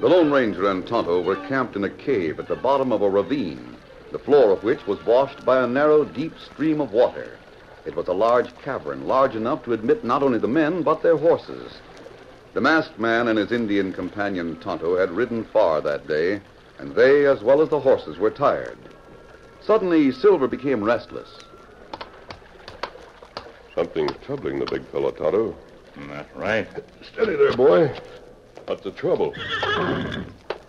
The Lone Ranger and Tonto were camped in a cave at the bottom of a ravine, the floor of which was washed by a narrow, deep stream of water. It was a large cavern, large enough to admit not only the men, but their horses. The masked man and his Indian companion Tonto had ridden far that day, and they, as well as the horses, were tired. Suddenly, Silver became restless. Something's troubling the big fellow, Tonto. That's right. Steady there, boy. What's the trouble?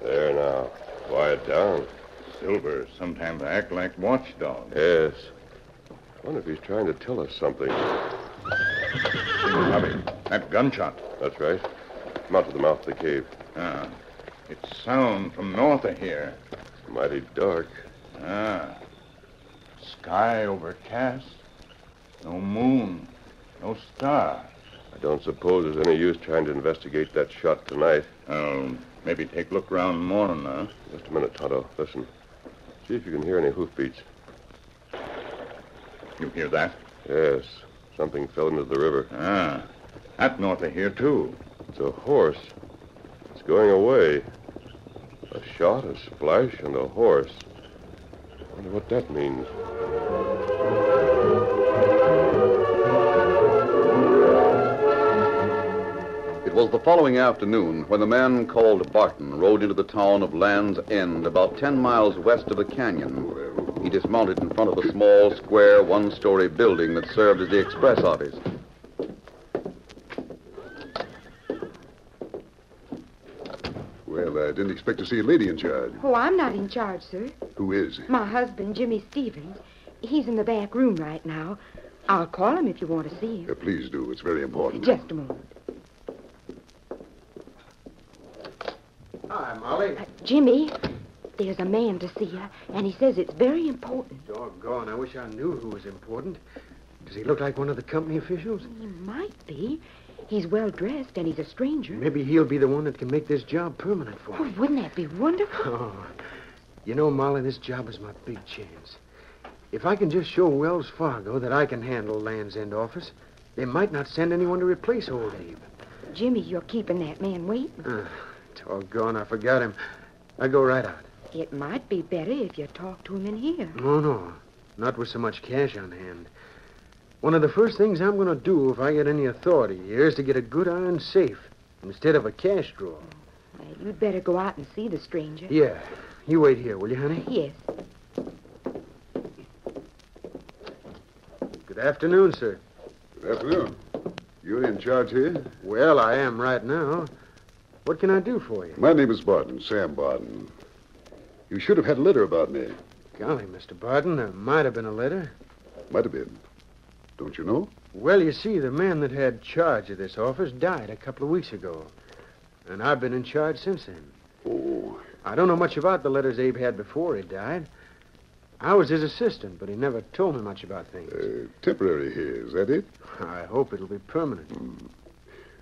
There now. Quiet down. Silver sometimes act like watchdog. Yes. I Wonder if he's trying to tell us something. Bobby, that gunshot. That's right. Come out to the mouth of the cave. Ah, it's sound from north of here. Mighty dark. Ah, sky overcast. No moon. No stars. I don't suppose there's any use trying to investigate that shot tonight. Oh, maybe take a look around in morning, huh? Just a minute, Tonto. Listen. See if you can hear any hoofbeats. You hear that? Yes. Something fell into the river. Ah, that north of here, too. It's a horse. It's going away. A shot, a splash, and a horse. I Wonder what that means. It was the following afternoon when the man called Barton rode into the town of Land's End, about ten miles west of the canyon. He dismounted in front of a small, square, one story building that served as the express office. Well, I didn't expect to see a lady in charge. Oh, I'm not in charge, sir. Who is? My husband, Jimmy Stevens. He's in the back room right now. I'll call him if you want to see him. Uh, please do. It's very important. Just a moment. Hi, Molly. Uh, Jimmy, there's a man to see you, and he says it's very important. Doggone, I wish I knew who was important. Does he look like one of the company officials? He might be. He's well dressed, and he's a stranger. Maybe he'll be the one that can make this job permanent for me. Oh, wouldn't that be wonderful? Oh, you know, Molly, this job is my big chance. If I can just show Wells Fargo that I can handle Land's End office, They might not send anyone to replace old Abe. Jimmy, you're keeping that man waiting. Uh, doggone, I forgot him. I go right out. It might be better if you talk to him in here. No, no. Not with so much cash on hand. One of the first things I'm going to do if I get any authority here is to get a good iron safe instead of a cash drawer. Well, you'd better go out and see the stranger. Yeah. You wait here, will you, honey? Yes. Good afternoon, sir. Good afternoon. You're in charge here? Well, I am right now. What can I do for you? My name is Barton, Sam Barton. You should have had a letter about me. Golly, Mr. Barton, there might have been a letter. Might have been. Don't you know? Well, you see, the man that had charge of this office died a couple of weeks ago. And I've been in charge since then. Oh, I don't know much about the letters Abe had before he died. I was his assistant, but he never told me much about things. uh, temporary here, is that it? I hope it'll be permanent.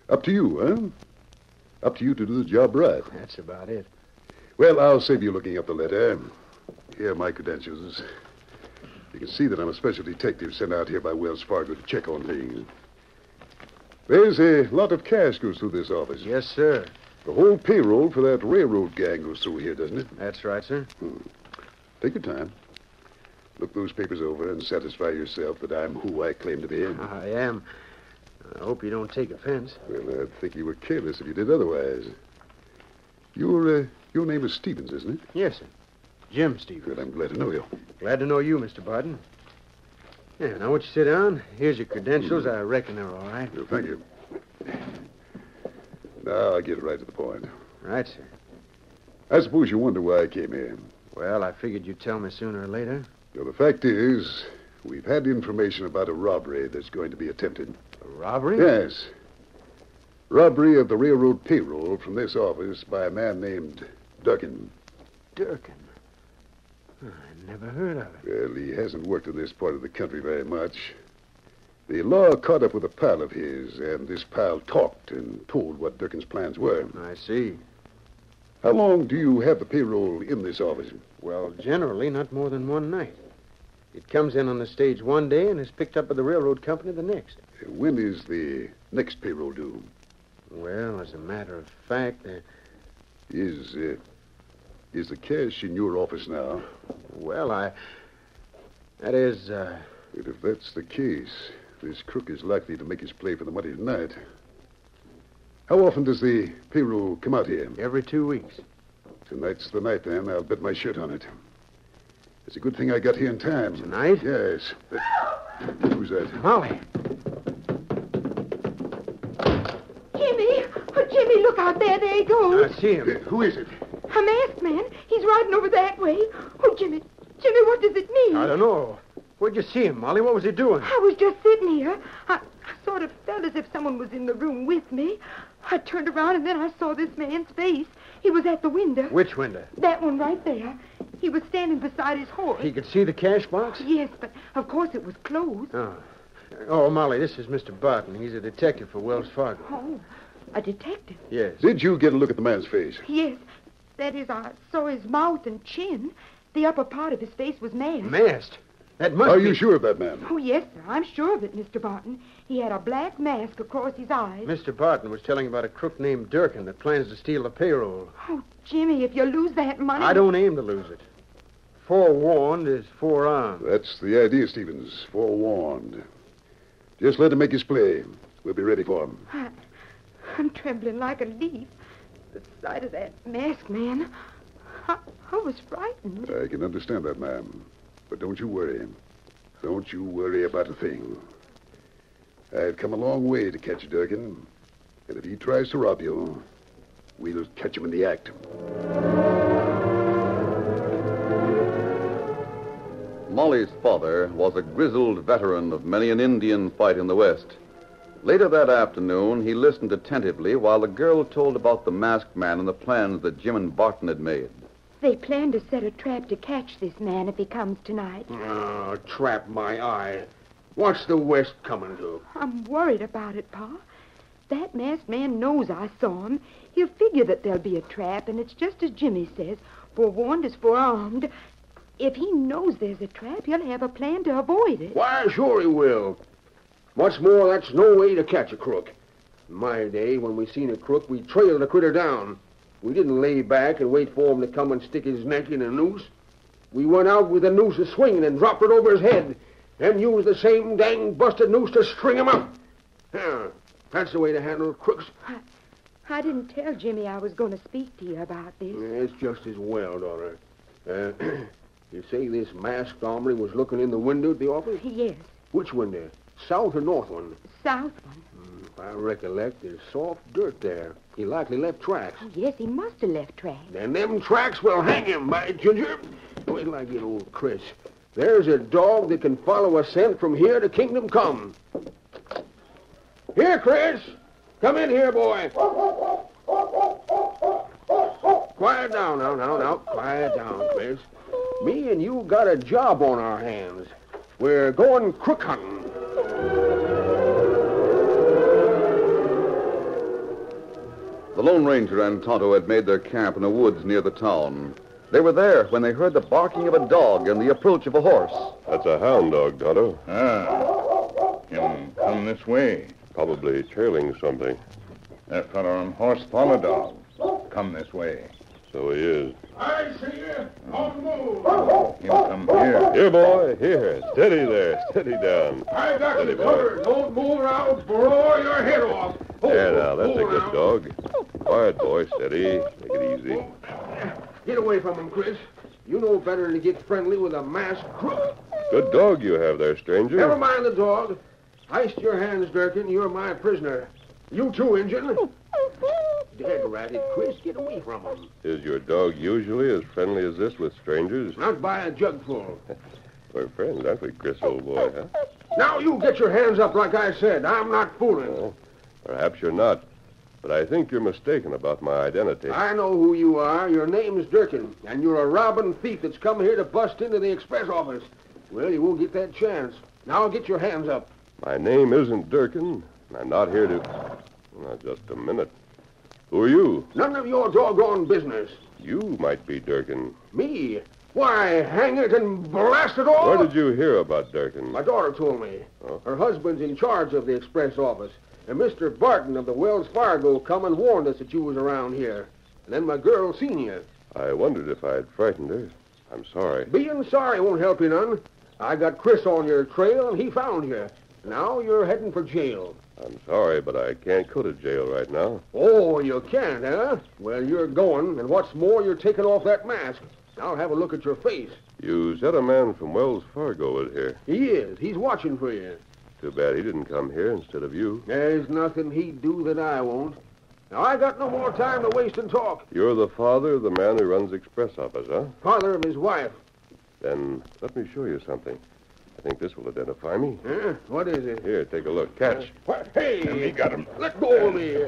Up to you, huh? Up to you to do the job right. That's about it. Well, I'll save you looking up the letter. Here are my credentials. You can see that I'm a special detective sent out here by Wells Fargo to check on things. There's a lot of cash goes through this office. Yes, sir. The whole payroll for that railroad gang goes through here, doesn't it? That's right, sir. Take your time. Look those papers over and satisfy yourself that I'm who I claim to be. I am. I hope you don't take offense. Well, I'd think you were careless if you did otherwise. Your, uh, your name is Stevens, isn't it? Yes, sir. Jim Stevens. Good, I'm glad to know you. Glad to know you, Mr. Barton. Yeah, now won't you sit down? Here's your credentials. Hmm. I reckon they're all right. Well, thank you. Now, I'll get right to the point. Right, sir. I suppose you wonder why I came here. Well, I figured you'd tell me sooner or later. Well, the fact is, we've had information about a robbery that's going to be attempted. A robbery? Yes. Robbery of the railroad payroll from this office by a man named Durkin. Durkin. I never heard of it. Well, he hasn't worked in this part of the country very much. The law caught up with a pal of his, and this pal talked and told what Durkin's plans were. I see. How long do you have the payroll in this office? Well, generally, not more than one night. It comes in on the stage one day and is picked up by the railroad company the next. When is the next payroll due? Well, as a matter of fact, uh, Is uh, is the cash in your office now? well, I. That is, uh, And if that's the case, this crook is likely to make his play for the money tonight. How often does the payroll come out here? every two weeks. Tonight's the night, then. I'll bet my shirt on it. It's a good thing I got here in time. Tonight? Yes. Who's that? Molly. Jimmy! Oh, Jimmy, look out there. There he goes. I see him. who is it? A masked man. He's riding over that way. Oh, Jimmy. Jimmy, what does it mean? I don't know. Where'd you see him, Molly? What was he doing? I was just sitting here. I, I sort of felt as if someone was in the room with me. I turned around and then I saw this man's face. He was at the window. Which window? That one right there. He was standing beside his horse. He could see the cash box? Yes, but of course it was closed. Oh. Oh, Molly, this is Mr. Barton. He's a detective for Wells Fargo. Oh, a detective. Yes. Did you get a look at the man's face? Yes. That is, uh, I saw his mouth and chin. The upper part of his face was masked. Masked? That must Are be... you sure of that man? Oh, yes, sir. I'm sure of it, Mr. Barton. He had a black mask across his eyes. Mr. Barton was telling about a crook named Durkin that plans to steal the payroll. Oh, Jimmy, if you lose that money. I don't aim to lose it. Forewarned is forearmed. That's the idea, Stevens. Forewarned. Just let him make his play. We'll be ready for him. I, I'm trembling like a leaf. The sight of that masked man. I, I was frightened. I can understand that, ma'am. But don't you worry. Don't you worry about a thing. I've come a long way to catch Durkin. And if he tries to rob you, we'll catch him in the act. Molly's father was a grizzled veteran of many an Indian fight in the West. Later that afternoon, he listened attentively while the girl told about the masked man and the plans that Jim and Barton had made. They plan to set a trap to catch this man if he comes tonight. Oh, trap my eye. What's the West coming to? I'm worried about it, Pa. That masked man knows I saw him. He'll figure that there'll be a trap, and it's just as Jimmy says forewarned is forearmed. If he knows there's a trap, he'll have a plan to avoid it. Why, sure he will. What's more, that's no way to catch a crook. In my day, when we seen a crook, we trailed the critter down. We didn't lay back and wait for him to come and stick his neck in a noose. We went out with the noose a swinging and dropped it over his head, and used the same dang busted noose to string him up. Yeah, that's the way to handle crooks. I I didn't tell Jimmy I was going to speak to you about this. It's just as well, daughter. Uh, you say this masked hombre was looking in the window at the office? Yes, Which window? South or north one? south one. Hmm, if I recollect, there's soft dirt there. He likely left tracks. Oh, yes, he must have left tracks. And them tracks will hang him, by Ginger. Wait till I get old Chris. There's a dog that can follow a scent from here to Kingdom Come. Here, Chris. Come in here, boy. Quiet down, now, now, now. Quiet down, Chris. Me and you got a job on our hands. We're going crook hunting. The Lone Ranger and Tonto had made their camp in the woods near the town. They were there when they heard the barking of a dog and the approach of a horse. That's a hound dog, Tonto. Ah. Him come this way. Probably trailing something. That feller on horse follow dog. Come this way. So he is. I see you. Come here. Here, boy. Here. Steady there. Steady down. I got Steady, boy. Don't move or I'll blow your head off. There now. That's a good dog. Quiet, boy. Steady. Take it easy. Get away from him, Chris. You know better than to get friendly with a masked crook. Good dog you have there, stranger. Never mind the dog. Heist your hands, Durkin. You're my prisoner. You too, Injun. Dead ratted, Chris. Get away from him. Is your dog usually as friendly as this with strangers? Not by a jugful. We're friends, aren't we, Chris, old boy, huh? Now you get your hands up like I said. I'm not fooling. Well, perhaps you're not. But I think you're mistaken about my identity. I know who you are. Your name's Durkin, and you're a robbing thief that's come here to bust into the express office. Well, you won't get that chance. Now get your hands up. My name isn't Durkin, and I'm not here to. Now, just a minute. Who are you? None of your doggone business. You might be Durkin. Me? Why, hang it and blast it all! Where did you hear about Durkin? My daughter told me. Oh. Her husband's in charge of the express office. And Mr. Barton of the Wells Fargo come and warned us that you was around here. And then my girl seen you. I wondered if I'd frightened her. I'm sorry. Being sorry won't help you none. I got Chris on your trail, and he found you. Now you're heading for jail. I'm sorry, but I can't go to jail right now. Oh, you can't, huh? Well, you're going, and what's more, you're taking off that mask. I'll have a look at your face. You said a man from Wells Fargo was here. He is. He's watching for you. Too bad he didn't come here instead of you. There's nothing he'd do that I won't. Now, I got no more time to waste and talk. You're the father of the man who runs the express office, huh? Father of his wife. Then let me show you something. I think this will identify me. Huh? What is it? Here, take a look. Catch. What? Hey! And he got him. Let go of me.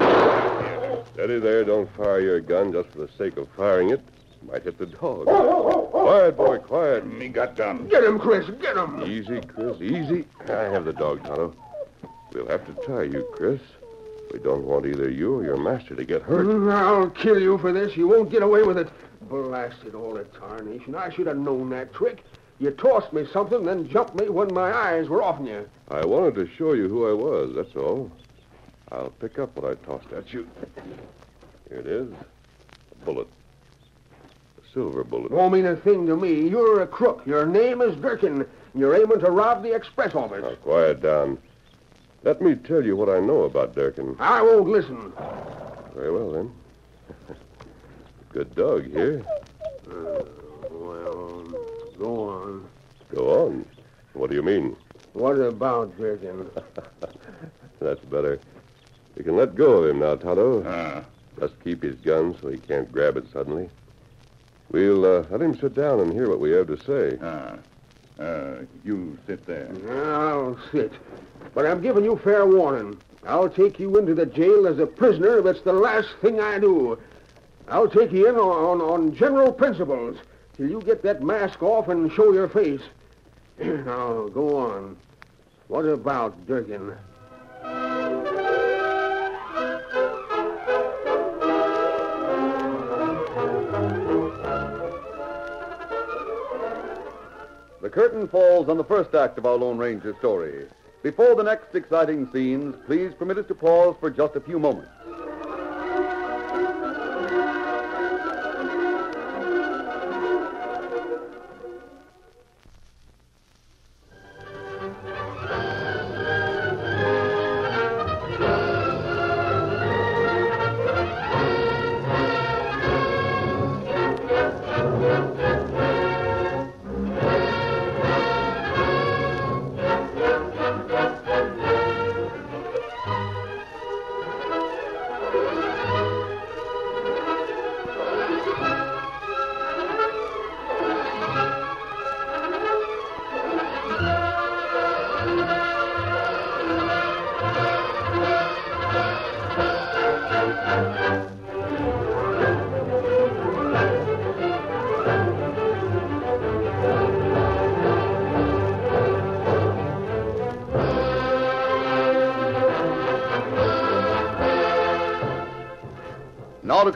Steady there. Don't fire your gun just for the sake of firing it. Might hit the dog. Oh, oh, oh, quiet, boy, quiet. Me got done. Get him, Chris. Get him. Easy, Chris, easy. I have the dog, Tonto. We'll have to tie you, Chris. We don't want either you or your master to get hurt. Mm, I'll kill you for this. You won't get away with it. Blasted all the tarnation. I should have known that trick. You tossed me something, then jumped me when my eyes were off you. I wanted to show you who I was, that's all. I'll pick up what I tossed at you. Here it is. A bullet. A silver bullet. Won't mean a thing to me. You're a crook. Your name is Durkin. You're aiming to rob the express office. Now, quiet down. Let me tell you what I know about Durkin. I won't listen. Very well, then. Good dog here. Well, go on. Go on. What do you mean? What about Durkin? That's better. You can let go of him now, Tonto. Ah. Just keep his gun so he can't grab it suddenly. We'll uh, let him sit down and hear what we have to say. Ah. Uh, you sit there. I'll sit. But I'm giving you fair warning. I'll take you into the jail as a prisoner if it's the last thing I do. I'll take you in on, on, on general principles till you get that mask off and show your face. now, go on. What about Durkin? The curtain falls on the first act of our Lone Ranger story. Before the next exciting scenes, please permit us to pause for just a few moments.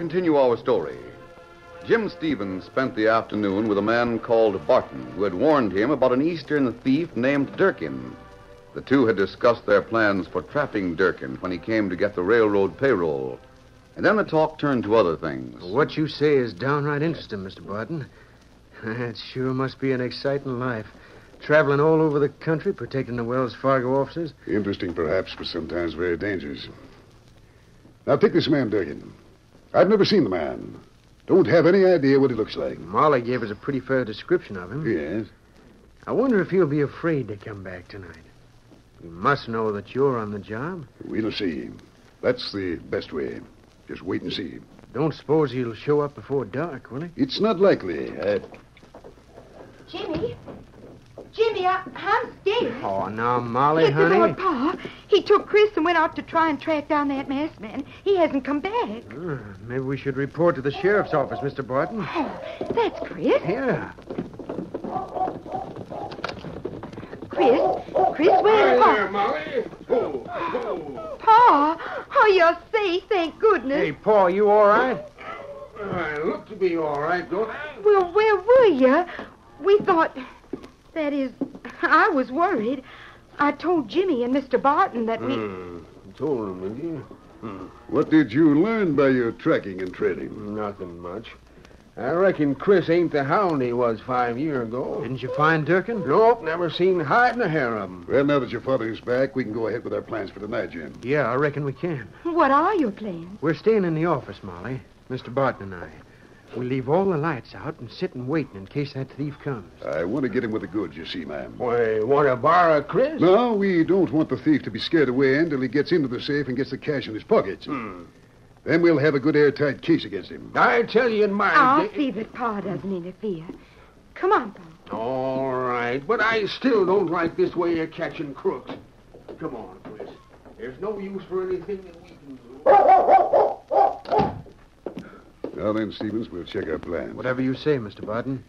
Continue our story. Jim Stevens spent the afternoon with a man called Barton, who had warned him about an Eastern thief named Durkin. The two had discussed their plans for trapping Durkin when he came to get the railroad payroll. And then the talk turned to other things. What you say is downright interesting, Mr. Barton. It sure must be an exciting life. Traveling all over the country, protecting the Wells Fargo offices. Interesting, perhaps, but sometimes very dangerous. Now, take this man, Durkin. I've never seen the man. Don't have any idea what he looks like. Molly gave us a pretty fair description of him. Yes. I wonder if he'll be afraid to come back tonight. He must know that you're on the job. We'll see. That's the best way. Just wait and see. Don't suppose he'll show up before dark, will he? It's not likely. I... Jimmy? Jimmy, I, I'm scared. Oh, now, Molly, Yes, honey. Lord, Pa. He took Chris and went out to try and track down that masked man. He hasn't come back. Ah, maybe we should report to the sheriff's office, Mr. Barton. Oh, that's Chris. Yeah. Chris? Chris, where's Pa? Molly. Oh, pa? Oh, you're safe, thank goodness. Hey, Paul, you all right? I look to be all right, don't I? Well, where were you? We thought. That is, I was worried. I told Jimmy and Mr. Barton that we. Hmm. Told him, did you? What did you learn by your tracking and trading? Nothing much. I reckon Chris ain't the hound he was five year ago. Didn't you find Durkin? Nope, never seen hide a hair of him. Well, now that your father's back, we can go ahead with our plans for tonight, Jim. Yeah, I reckon we can. What are your plans? We're staying in the office, Molly. Mr. Barton and I. We leave all the lights out and sit and wait in case that thief comes. I want to get him with the goods, you see, ma'am. Why, want to borrow Chris? No, we don't want the thief to be scared away until he gets into the safe and gets the cash in his pockets. Hmm. Then we'll have a good airtight case against him. I tell you in my I'll day- see that Pa doesn't interfere. Come on, Pa. All right, but I still don't like this way of catching crooks. Come on, Chris. There's no use for anything that we can do. Now then, Stevens, we'll check our plans. Whatever you say, Mr. Barton.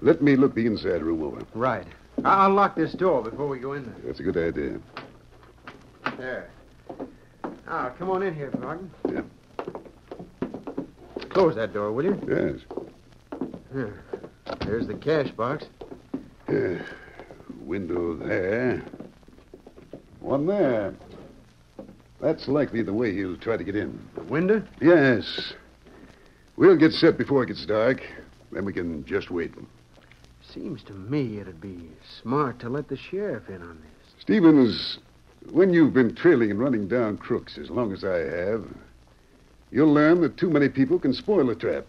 Let me look the inside room over. Right. I'll lock this door before we go in there. That's a good idea. There. Now, come on in here, Barton. Yeah. Close that door, will you? Yes. Here. There's the cash box. Yeah. Window there. One there. That's likely the way he'll try to get in. The window? Yes. We'll get set before it gets dark. Then we can just wait. Seems to me it'd be smart to let the sheriff in on this. Stevens, when you've been trailing and running down crooks as long as I have, you'll learn that too many people can spoil a trap.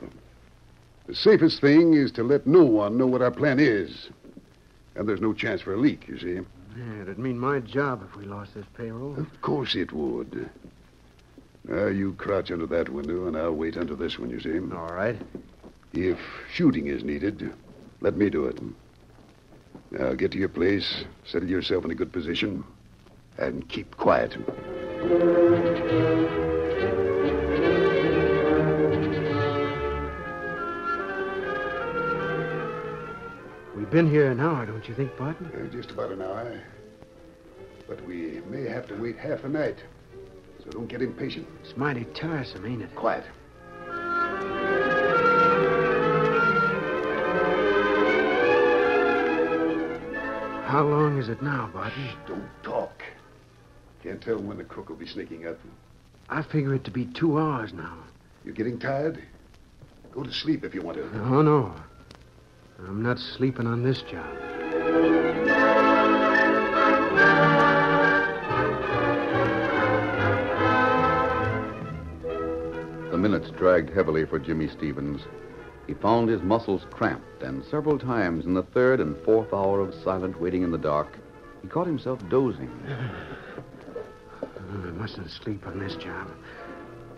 The safest thing is to let no one know what our plan is. And there's no chance for a leak, you see. Yeah, it'd mean my job if we lost this payroll. Of course it would. Now, you crouch under that window, and I'll wait under this one, you see. All right. If shooting is needed, let me do it. Now, get to your place, settle yourself in a good position, and keep quiet. We've been here an hour, don't you think, Barton? Uh, just about an hour. But we may have to wait half a night. So don't get impatient. It's mighty tiresome, ain't it? Quiet. How long is it now, Barton? Don't talk. Can't tell when the crook will be sneaking up. I figure it to be two hours now. You're getting tired? Go to sleep if you want to. Oh, no. I'm not sleeping on this job. The minutes dragged heavily for Jimmy Stevens. He found his muscles cramped, and several times in the third and fourth hour of silent waiting in the dark, he caught himself dozing. I mustn't sleep on this job.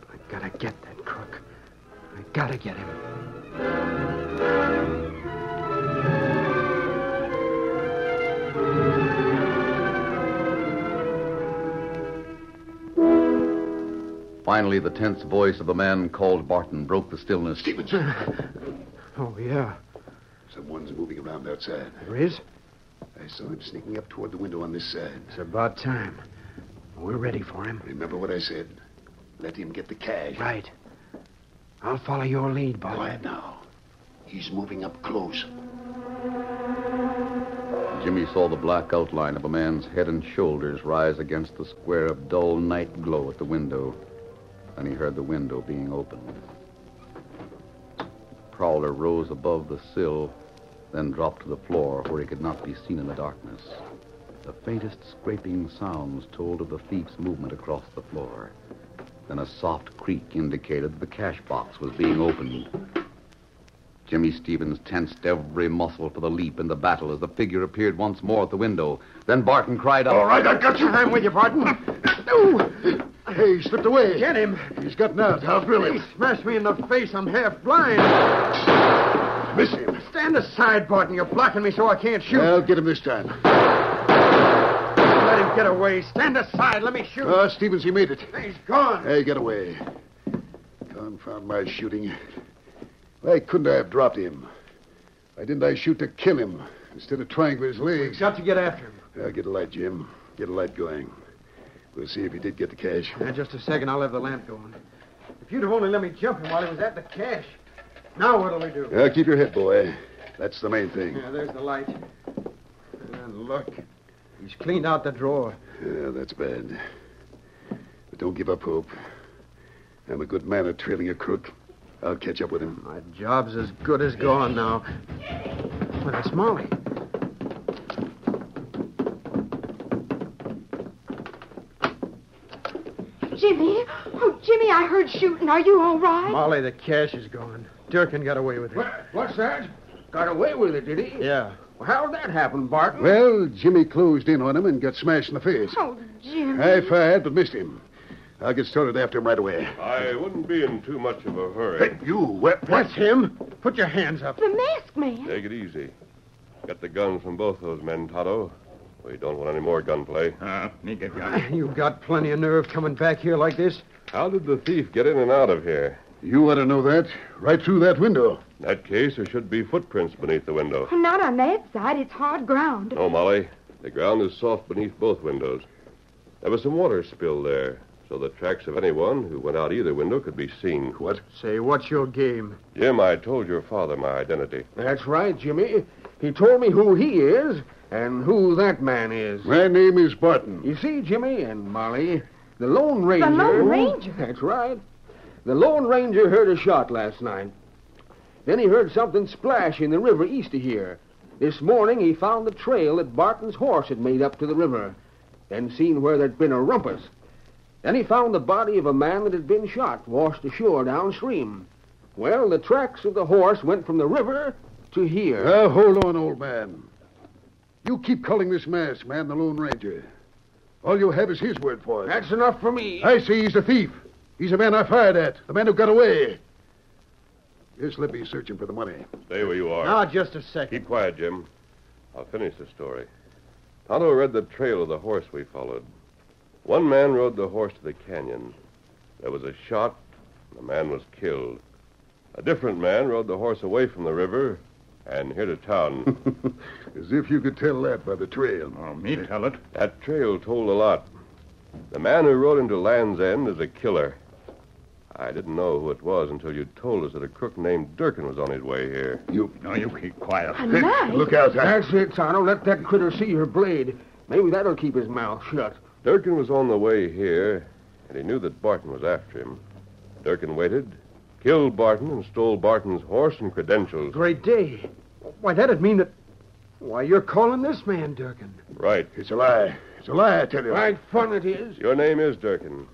I gotta get that crook. I gotta get him. Finally, the tense voice of the man called Barton broke the stillness. Stevens, Oh, yeah. someone's moving around outside. There is? I saw him sneaking up toward the window on this side. It's about time. We're ready for him. Remember what I said? Let him get the cash. Right. I'll follow your lead, boy. Quiet now. He's moving up close. Jimmy saw the black outline of a man's head and shoulders rise against the square of dull night glow at the window. Then he heard the window being opened. Prowler rose above the sill, then dropped to the floor where he could not be seen in the darkness. The faintest scraping sounds told of the thief's movement across the floor. Then a soft creak indicated that the cash box was being opened. Jimmy Stevens tensed every muscle for the leap in the battle as the figure appeared once more at the window. Then Barton cried out. All right, I got you. I'm with you, Barton. No. Hey, he slipped away. Get him. He's gotten out. I'll drill He him. smashed me in the face. I'm half blind. Miss him. Stand aside, Barton. You're blocking me so I can't shoot. I'll get him this time. Let him get away. Stand aside. Let me shoot. Ah, Stevens, he made it. He's gone. Hey, get away. Confound my shooting. Why couldn't I have dropped him? Why didn't I shoot to kill him instead of trying for his legs? Got to get after him. Now, get a light, Jim. Get a light going. We'll see if he did get the cash. Now, just a second. I'll have the lamp going. If you'd have only let me jump him while he was at the cash. Now what'll we do? Now, keep your head, boy. That's the main thing. Yeah, there's the light. And look. He's cleaned out the drawer. Yeah, that's bad. But don't give up hope. I'm a good man at trailing a crook. I'll catch up with him. My job's as good as gone now. Well, that's Molly. Jimmy. Oh, Jimmy, I heard shooting. Are you all right? Molly, the cash is gone. Durkin got away with it. What, what's that? Got away with it, did he? Yeah. Well, how'd that happen, Barton? Well, Jimmy closed in on him and got smashed in the face. Oh, Jimmy. I fired, but missed him. I'll get started after him right away. I wouldn't be in too much of a hurry. Hey, you, what? That's him. Put your hands up. The masked man. Take it easy. Get the guns from both those men, Tonto. We don't want any more gunplay. Uh, me get gun. You got plenty of nerve coming back here like this. How did the thief get in and out of here? You ought to know that. Right through that window. In that case, there should be footprints beneath the window. Not on that side. It's hard ground. No, Molly. The ground is soft beneath both windows. There was some water spilled there, so the tracks of anyone who went out either window could be seen. What? Say, what's your game? Jim, I told your father my identity. That's right, Jimmy. He told me who he is and who that man is. My name is Barton. You see, Jimmy and Molly, the Lone Ranger. The Lone Ranger? That's right. The Lone Ranger heard a shot last night. Then he heard something splash in the river east of here. This morning he found the trail that Barton's horse had made up to the river, and seen where there'd been a rumpus. Then he found the body of a man that had been shot, washed ashore downstream. Well, the tracks of the horse went from the river to here. Now, hold on, old man. You keep calling this masked man the Lone Ranger. All you have is his word for it. That's enough for me. I see he's a thief. He's the man I fired at, the man who got away. Here's Lippy searching for the money. Stay where you are. Now, just a second. Keep quiet, Jim. I'll finish the story. Tonto read the trail of the horse we followed. One man rode the horse to the canyon. There was a shot, and the man was killed. A different man rode the horse away from the river and here to town. As if you could tell that by the trail. Oh, me tell it. that trail told a lot. The man who rode into Land's End is a killer. I didn't know who it was until you told us that a crook named Durkin was on his way here. You, no, you keep quiet. A knife? Look out, Zach. That's it, Tonto. Let that critter see your blade. Maybe that'll keep his mouth shut. Durkin was on the way here, and he knew that Barton was after him. Durkin waited, killed Barton, and stole Barton's horse and credentials. Great day. Why, that'd mean that. Why, you're calling this man Durkin. Right. It's a lie. It's a lie, I tell you. Right fun it is. Your name is Durkin.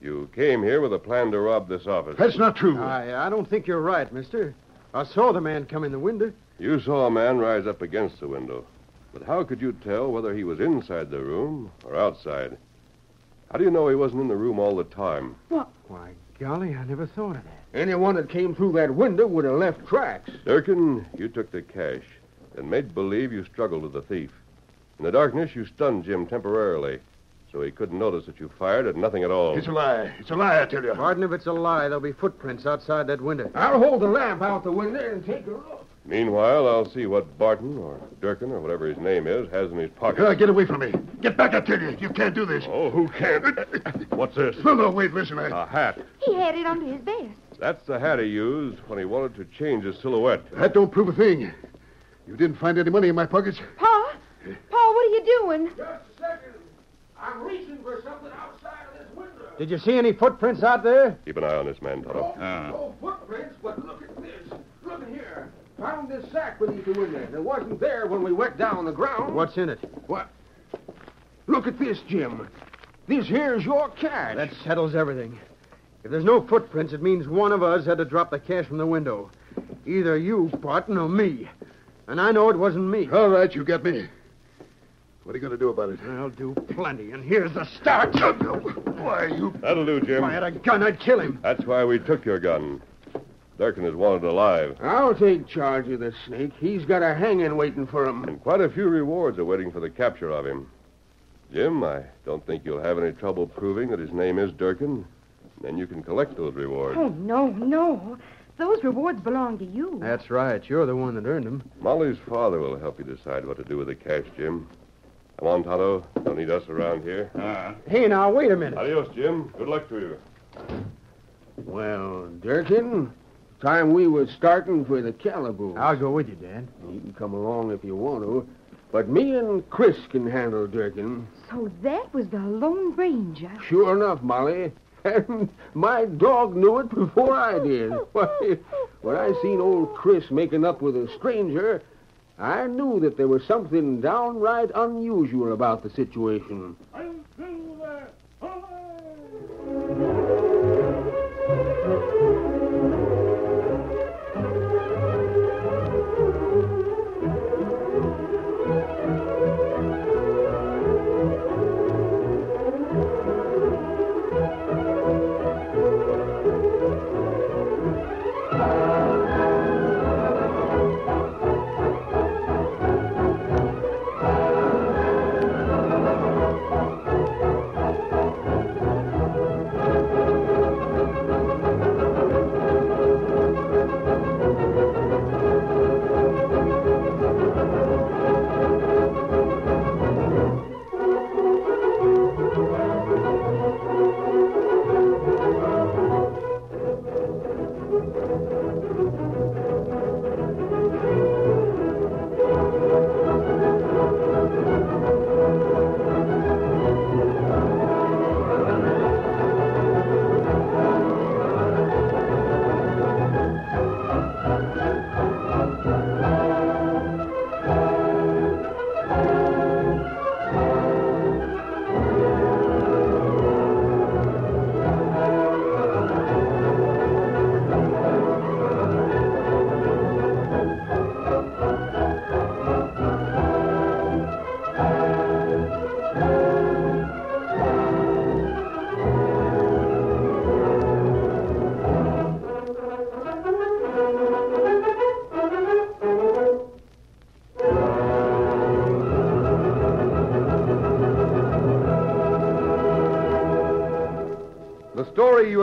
You came here with a plan to rob this office. That's not true. I, I don't think you're right, mister. I saw the man come in the window. You saw a man rise up against the window. But how could you tell whether he was inside the room or outside? How do you know he wasn't in the room all the time? What? Why, golly, I never thought of that. Anyone that came through that window would have left tracks. Durkin, you took the cash and made believe you struggled with the thief. In the darkness, you stunned Jim temporarily, so he couldn't notice that you fired at nothing at all. It's a lie. It's a lie, I tell you. Pardon if it's a lie. There'll be footprints outside that window. I'll hold the lamp out the window and take a look. Meanwhile, I'll see what Barton or Durkin or whatever his name is has in his pocket. Uh, get away from me. Get back, I tell you. You can't do this. Oh, who can't? What's this? No, no, wait, listen. I... A hat. He had it under his vest. That's the hat he used when he wanted to change his silhouette. That don't prove a thing. You didn't find any money in my pockets? Pa? Pa, what are you doing? Just a second. I'm reaching for something outside of this window. Did you see any footprints out there? Keep an eye on this man, Tonto. Ah. No footprints, but look at this. Look at here. Found this sack beneath the window. It wasn't there when we went down the ground. What's in it? What? Look at this, Jim. This here's your cash. That settles everything. If there's no footprints, it means one of us had to drop the cash from the window. Either you, Barton, or me. And I know it wasn't me. All right, you got me. What are you going to do about it? I'll do plenty, and here's the start. Why, you... That'll do, Jim. If I had a gun, I'd kill him. That's why we took your gun. Durkin is wanted alive, I'll take charge of the snake. He's got a hanging waiting for him. and quite a few rewards are waiting for the capture of him. Jim, I don't think you'll have any trouble proving that his name is Durkin. Then you can collect those rewards. Oh, no, no. Those rewards belong to you. That's right. You're the one that earned them. Molly's father will help you decide what to do with the cash, Jim. Come on, Tonto. Don't need us around here. Ah. Hey, now, wait a minute. Adios, Jim. Good luck to you. Well, Durkin, time we was starting for the calaboose. I'll go with you, Dad. You can come along if you want to. But me and Chris can handle Durkin. So that was the Lone Ranger. Sure enough, Molly. And my dog knew it before I did. When I seen old Chris making up with a stranger, I knew that there was something downright unusual about the situation. The story